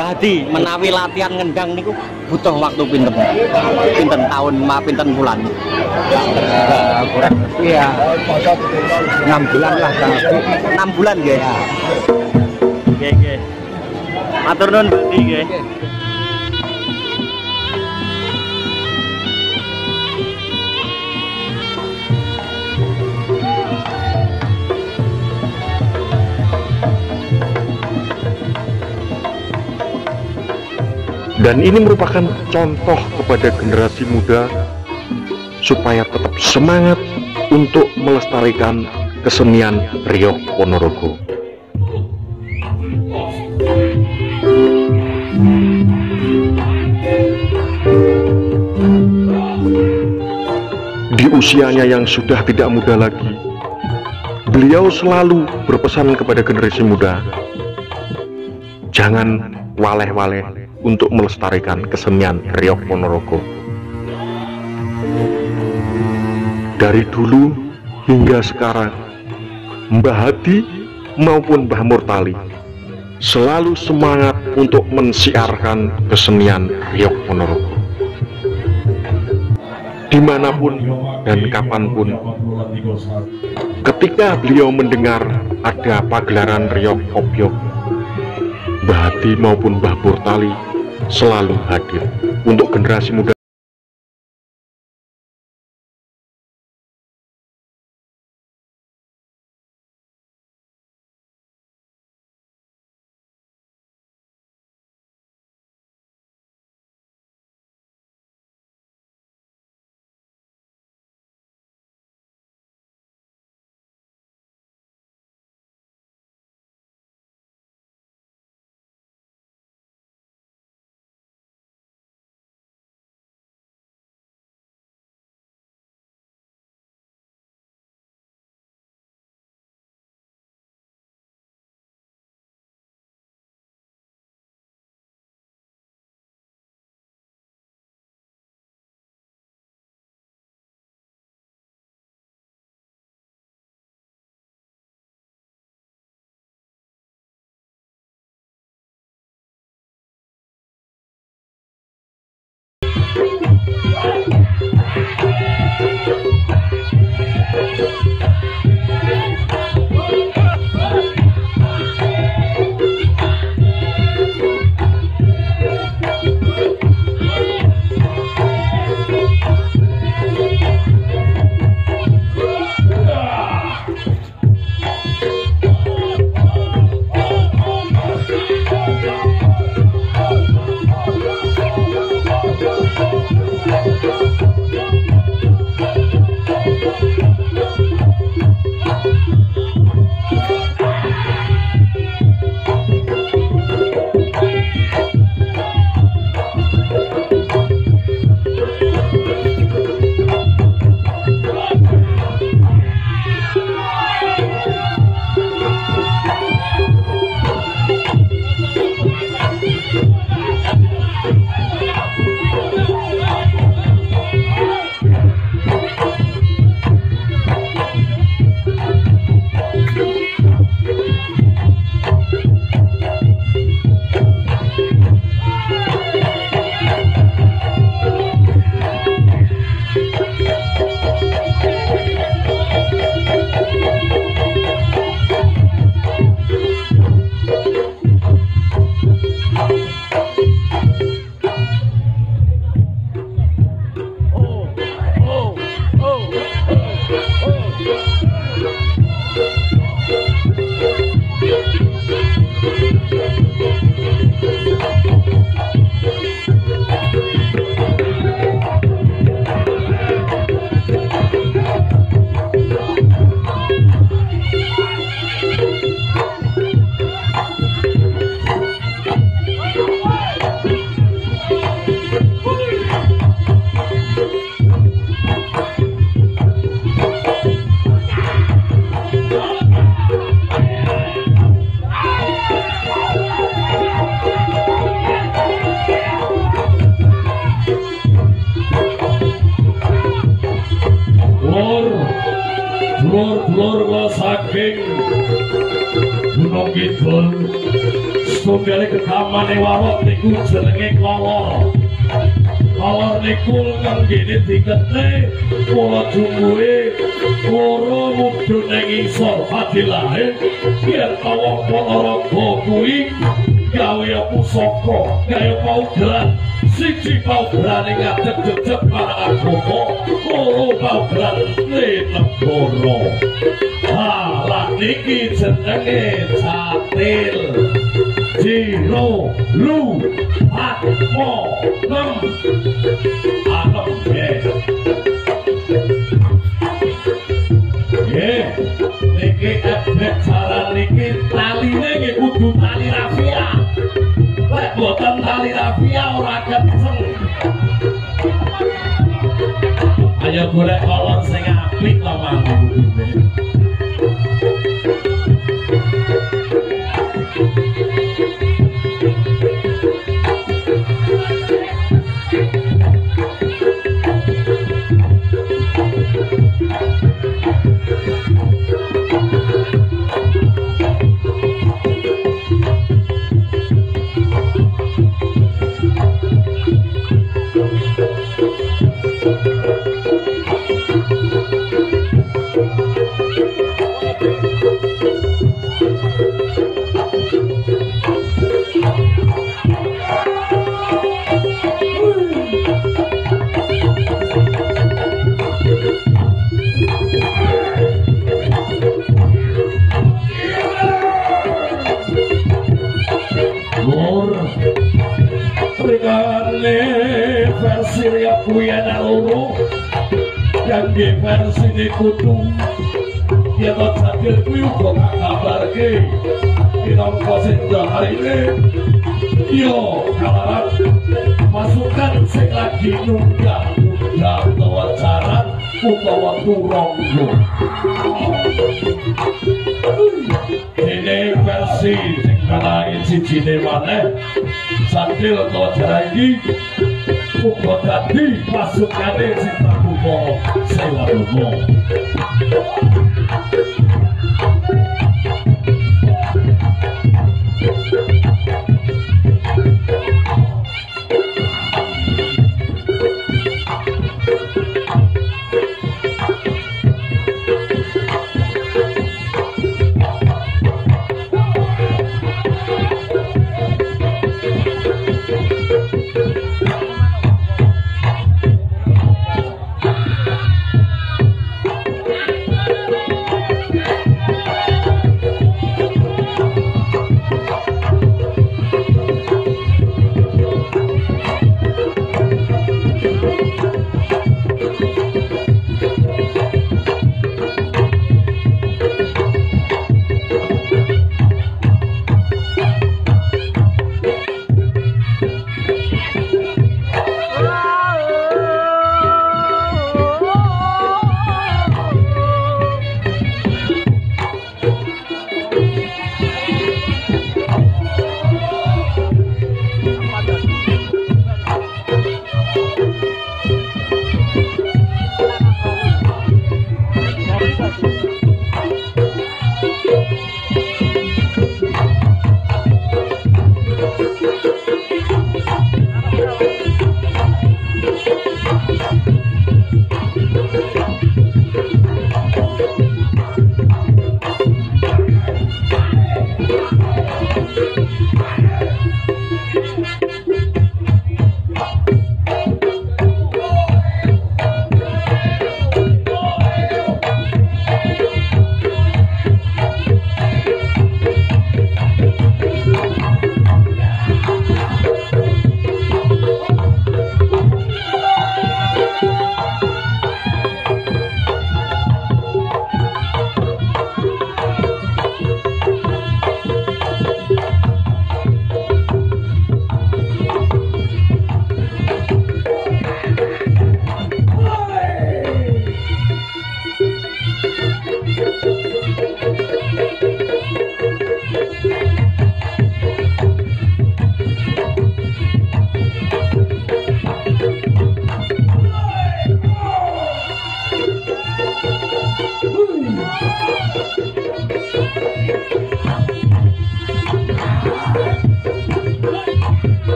Hadi menawi latihan ngendang niku butuh waktu pinten? Pinten tahun ma pinten bulan? Eh, kurang lebih ya enam bulan lah 6 bulan nggih. ya Nggih nggih. Matur nuwun Budi nggih. Dan ini merupakan contoh kepada generasi muda supaya tetap semangat untuk melestarikan kesenian Riok Ponorogo. Di usianya yang sudah tidak muda lagi, beliau selalu berpesan kepada generasi muda, jangan waleh-waleh untuk melestarikan kesenian Riok Ponorogo. Dari dulu hingga sekarang, Mbah Hadi maupun Mbah Murtali selalu semangat untuk mensiarkan kesenian Riok Ponorogo. Di mana pun dan kapan pun, ketika beliau mendengar ada pagelaran Riok Obyok, Mbah Hadi maupun Mbah Murtali selalu hadir untuk generasi muda dulur dulurku saking gunung kidul. Sugih kekamane warok niku jenenge kala kala niku kanggene dikete kula jumbuhe para mudhun ing isor hati lahir biar Allah para kuwi gawe pusaka gawe paugeran Siji paugran ing adeg-deg marang agama Koro paugran ning negara Halah niki jenenge catil Jiro lu atmo nem anem ye Ye niki jalan niki taline nggih kudu tali rafia Lek boten tali rafia golek kolon sing apik to manggung Loro versi di kutu Ya to jadil kuyu kok gak kabarke Minangka sing daharine Yo kalaran Masukan sing lagi nunggah Nunggah utawa jaran Utawa turonggo Ini versi sing kanain sijine maneh. Santil utawa jarangi Uga dadi masukane sing terbuka sewa domo